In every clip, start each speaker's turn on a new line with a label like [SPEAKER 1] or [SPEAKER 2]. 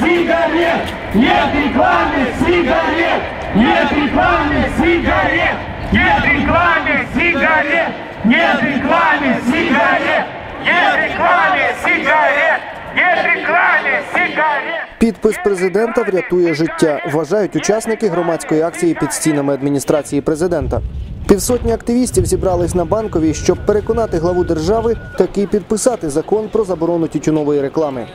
[SPEAKER 1] сигарет! Нет рекламы сигарет! Нет рекламы сигарет! Нет рекламы сигарет! Нет рекламы сигарет! Нет рекламы сигарет! Нет рекламы сигарет!
[SPEAKER 2] Підпис президента врятує життя, вважають учасники громадської акції під стінами адміністрації президента. Півсотні активістів зібрались на банковій, щоб переконати главу держави таки підписати закон про заборону тютюнової реклами.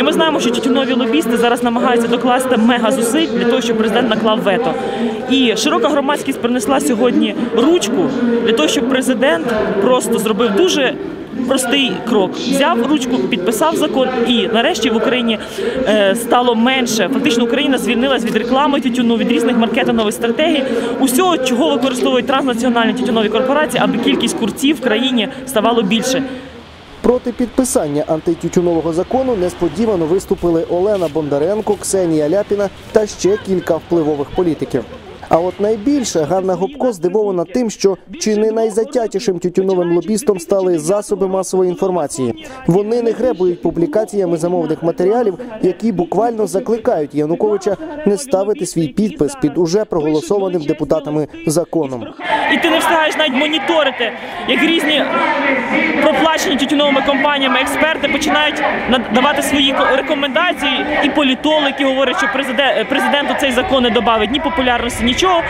[SPEAKER 3] Ми знаємо, що тютюнові лобісти зараз намагаються докласти мега зусиль для того, щоб президент наклав вето. І широка громадськість принесла сьогодні ручку для того, щоб президент просто зробив дуже. Простий крок взяв ручку, підписав закон, і нарешті в Україні е, стало менше. Фактично, Україна звільнилась від реклами тютюну, від різних маркетингових стратегій, усього, чого використовують транснаціональні тютюнові корпорації, аби кількість курців в країні ставало більше.
[SPEAKER 2] Проти підписання антитютюнового закону несподівано виступили Олена Бондаренко, Ксенія Ляпіна та ще кілька впливових політиків. А от найбільше Ганна Гопко здивована тим, що чи не найзатятішим тютюновим лобістом стали засоби масової інформації. Вони не гребують публікаціями замовних матеріалів, які буквально закликають Януковича не ставити свій підпис під уже проголосованим депутатами законом.
[SPEAKER 3] і ти не встигаєш навіть моніторити, як різні проплачені тютюновими компаніями експерти починають надавати свої ко- рекомендації, і політологи, говорять, що президент, президенту цей закон не додавить ні популярності, нічого.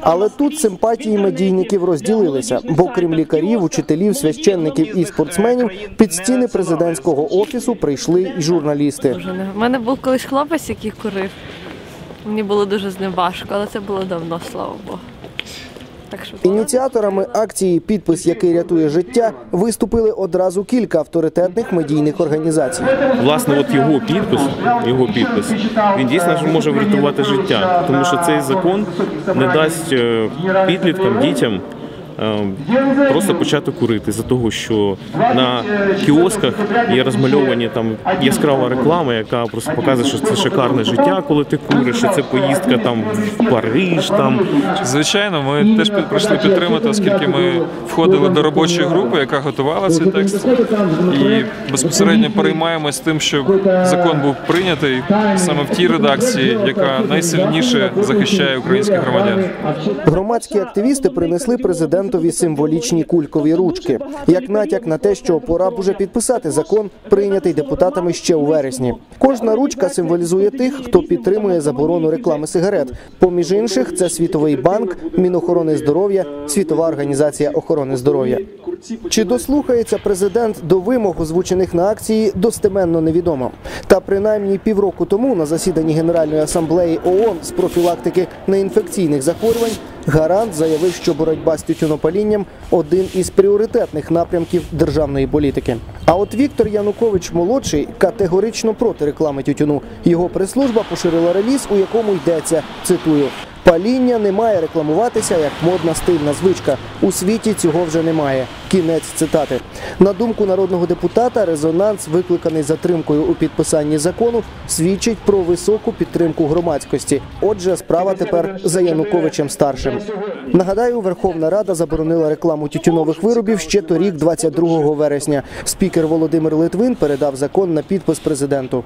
[SPEAKER 2] Але тут симпатії медійників розділилися, бо крім лікарів, учителів, священників і спортсменів, під стіни президентського офісу прийшли і журналісти.
[SPEAKER 4] У мене був колись хлопець, який курив. Мені було дуже з ним важко, але це було давно, слава Богу. Так що
[SPEAKER 2] Ініціаторами акції Підпис, який рятує життя, виступили одразу кілька авторитетних медійних організацій.
[SPEAKER 5] Власне, от його підпис, його підпис, він дійсно ж може врятувати життя, тому що цей закон не дасть е, підліткам, дітям. Е, Просто почати курити за того, що на кіосках є розмальовані там яскрава реклама, яка просто показує, що це шикарне життя, коли ти куриш, що це поїздка там в Париж, там
[SPEAKER 6] Звичайно, ми теж прийшли підтримати, оскільки ми входили до робочої групи, яка готувала цей текст, і безпосередньо переймаємось тим, щоб закон був прийнятий саме в тій редакції, яка найсильніше захищає українських громадян.
[SPEAKER 2] Громадські активісти принесли президентові символічні кулькові ручки, як натяк на те, що пора б уже підписати закон, прийнятий депутатами ще у вересні. Кожна ручка символізує тих, хто підтримує заборону реклами сигарет. Поміж інших, це Світовий банк, Мінохорони здоров'я, Світова організація охорони здоров'я. Чи дослухається президент до вимог, озвучених на акції, достеменно невідомо. Та принаймні півроку тому на засіданні Генеральної асамблеї ООН з профілактики неінфекційних захворювань гарант заявив, що боротьба з тютюнопалінням один із пріоритетних напрямків державної політики. А от Віктор Янукович молодший категорично проти реклами тютюну. Його прес-служба поширила реліз, у якому йдеться цитую. Паління не має рекламуватися як модна стильна звичка. У світі цього вже немає. Кінець цитати. На думку народного депутата, резонанс, викликаний затримкою у підписанні закону, свідчить про високу підтримку громадськості. Отже, справа тепер за Януковичем старшим. Нагадаю, Верховна Рада заборонила рекламу тютюнових виробів ще торік, 22 вересня. Спікер Володимир Литвин передав закон на підпис президенту.